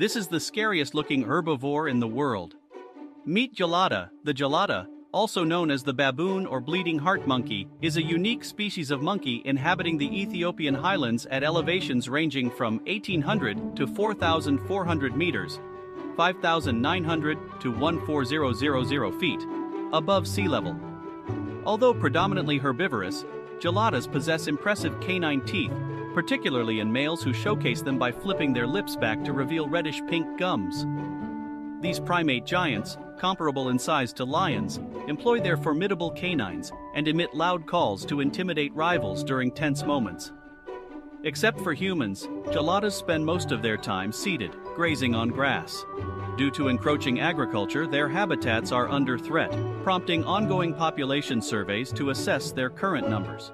This is the scariest looking herbivore in the world. Meet gelada. The gelada, also known as the baboon or bleeding heart monkey, is a unique species of monkey inhabiting the Ethiopian highlands at elevations ranging from 1800 to 4400 meters, 5900 to 14000 feet, above sea level. Although predominantly herbivorous, geladas possess impressive canine teeth, particularly in males who showcase them by flipping their lips back to reveal reddish pink gums. These primate giants, comparable in size to lions, employ their formidable canines and emit loud calls to intimidate rivals during tense moments. Except for humans, geladas spend most of their time seated, grazing on grass. Due to encroaching agriculture, their habitats are under threat, prompting ongoing population surveys to assess their current numbers.